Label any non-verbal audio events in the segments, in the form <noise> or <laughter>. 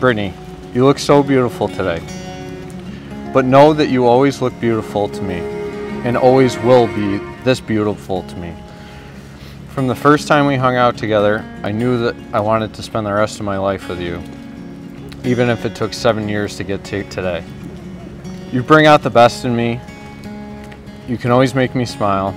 Brittany, you look so beautiful today. But know that you always look beautiful to me and always will be this beautiful to me. From the first time we hung out together, I knew that I wanted to spend the rest of my life with you, even if it took seven years to get to today. You bring out the best in me. You can always make me smile.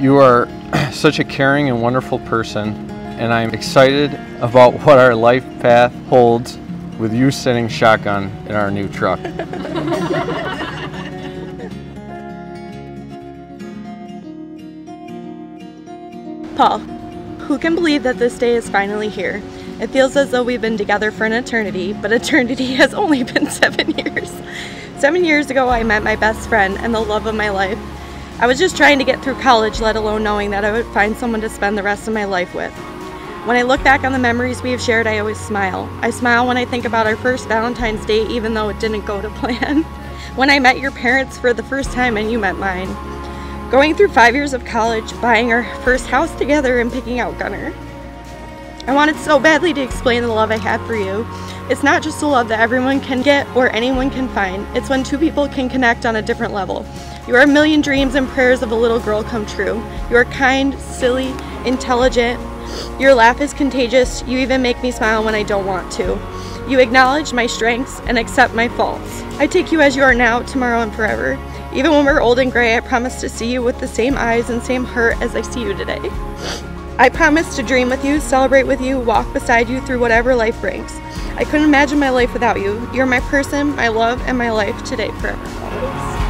You are <clears throat> such a caring and wonderful person, and I'm excited about <laughs> what our life path holds with you sitting shotgun in our new truck. <laughs> Paul, who can believe that this day is finally here? It feels as though we've been together for an eternity, but eternity <laughs> has only been seven years. Seven years ago, I met my best friend and the love of my life. I was just trying to get through college, let alone knowing that I would find someone to spend the rest of my life with. When I look back on the memories we have shared, I always smile. I smile when I think about our first Valentine's Day, even though it didn't go to <laughs> plan. when I met your parents for the first time and you met mine. Going through five years of college, buying our first house together, and picking out Gunner. I wanted so badly to explain the love I have for you. It's not just a love that everyone can get or anyone can find. It's when two people can connect on a different level. You are a million dreams and prayers of a little girl come true. You are kind, silly, intelligent. Your laugh is contagious. You even make me smile when I don't want to. You acknowledge my strengths and accept my faults. I take you as you are now, tomorrow, and forever. Even when we're old and gray, I promise to see you with the same eyes and same heart as I see you today. I promise to dream with you, celebrate with you, walk beside you through whatever life brings. I couldn't imagine my life without you. You're my person, my love, and my life today, forever.